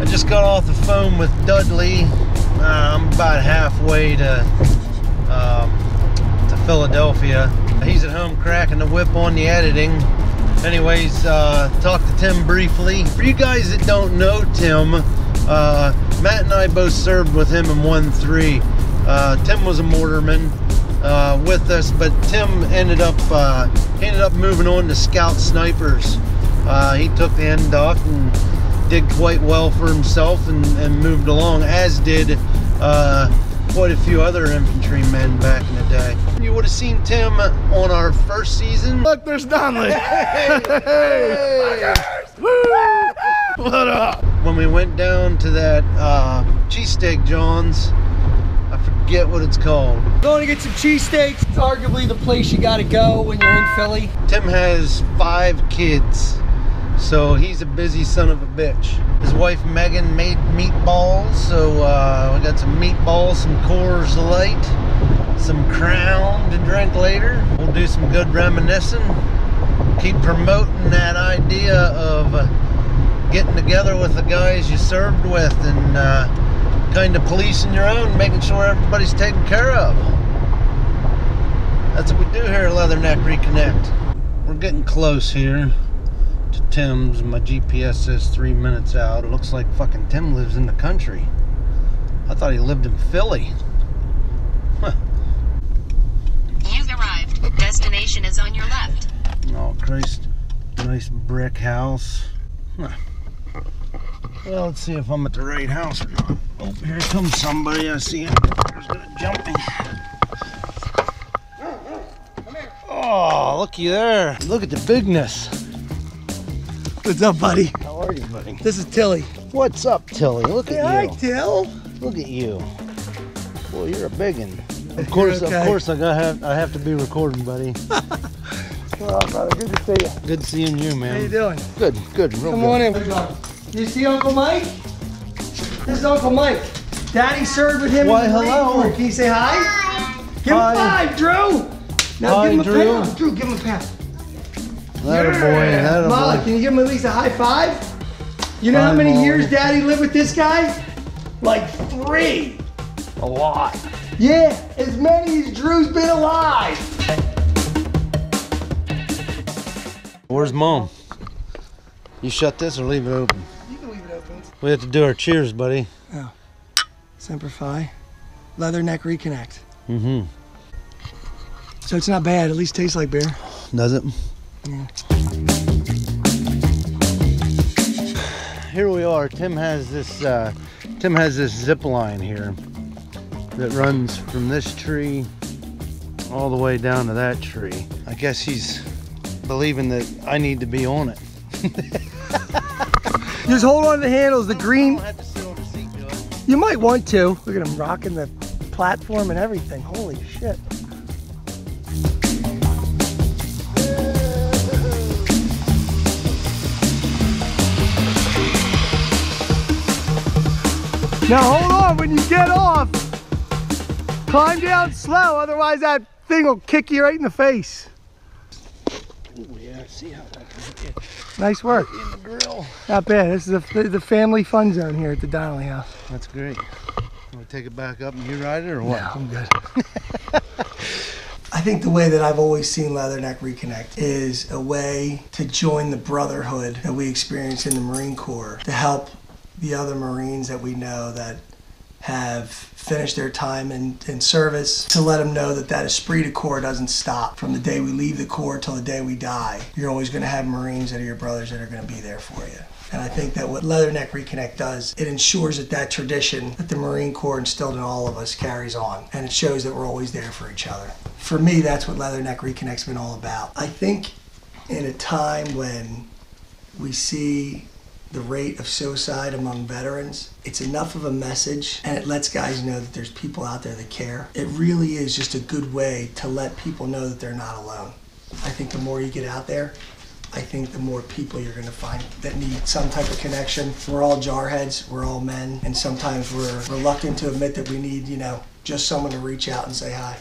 I just got off the phone with Dudley. Uh, I'm about halfway to um, to Philadelphia. He's at home cracking the whip on the editing. Anyways, uh, talked to Tim briefly. For you guys that don't know Tim, uh, Matt and I both served with him in 1-3. Uh, Tim was a mortarman uh, with us, but Tim ended up uh, ended up moving on to Scout Snipers. Uh, he took the indoc and did quite well for himself and, and moved along, as did uh, quite a few other infantrymen back in the day. You would have seen Tim on our first season. Look, there's Donnelly. hey, hey. What up? When we went down to that uh, cheesesteak John's, I forget what it's called. Going to get some cheesesteaks. It's arguably the place you got to go when you're in Philly. Tim has five kids, so he's a busy son of a bitch. His wife Megan made meatballs, so uh, we got some meatballs, some Coors Light, some Crown to drink later. We'll do some good reminiscing. Keep promoting that idea of getting together with the guys you served with and uh, kind of policing your own, making sure everybody's taken care of. That's what we do here at Leatherneck Reconnect. We're getting close here to Tim's. My GPS says three minutes out. It looks like fucking Tim lives in the country. I thought he lived in Philly. Huh. You've arrived. Destination is on your left. Oh, Christ. Nice brick house. Huh. Well, let's see if I'm at the right house or not. Oh, here comes somebody. I see him. He's gonna jump me. Oh, looky there. Look at the bigness. What's up, buddy? How are you, buddy? This is Tilly. What's up, Tilly? Look Hey, at hi, you. Till. Look at you. Boy, you're a big one. Of course, okay. of course, I got have I have to be recording, buddy. Well, brother, good to see you. Good seeing you, man. How you doing? Good, good. Real Come good. on in. You see Uncle Mike? This is Uncle Mike. Daddy served with him. Why, in the Marine hello. Can you say hi? Give Hi. him five, Drew. Now Hi, give him a Drew. pound. Drew, give him a pound. That a boy. That a Molly, boy. can you give him at least a high five? You know how many Molly. years Daddy lived with this guy? Like three. A lot. Yeah, as many as Drew's been alive. Where's mom? You shut this or leave it open? You can leave it open. We have to do our cheers, buddy. Semper Fi. Leatherneck Reconnect. Mm-hmm. So it's not bad. At least tastes like beer. Does it? Yeah. Here we are. Tim has this. Uh, Tim has this zip line here that runs from this tree all the way down to that tree. I guess he's believing that I need to be on it. Just hold on to the handles. The green. have to sit on the seat. You might want to. Look at him rocking the platform and everything. Holy shit. Now hold on when you get off. Climb down slow, otherwise that thing will kick you right in the face. Oh yeah, see how that can get Nice work. in the grill. Not bad. This is the, the family fun zone here at the Donnelly house. That's great. Want to take it back up and you ride it or what? I'm good. I think the way that I've always seen Leatherneck Reconnect is a way to join the brotherhood that we experience in the Marine Corps to help the other Marines that we know that have finished their time in, in service to let them know that that esprit de corps doesn't stop from the day we leave the corps till the day we die. You're always going to have Marines that are your brothers that are going to be there for you. And I think that what Leatherneck Reconnect does, it ensures that that tradition that the Marine Corps instilled in all of us carries on. And it shows that we're always there for each other. For me, that's what Leatherneck Reconnect's been all about. I think in a time when we see the rate of suicide among veterans, it's enough of a message and it lets guys know that there's people out there that care. It really is just a good way to let people know that they're not alone. I think the more you get out there, I think the more people you're going to find that need some type of connection. We're all jarheads, we're all men, and sometimes we're reluctant to admit that we need, you know, just someone to reach out and say hi.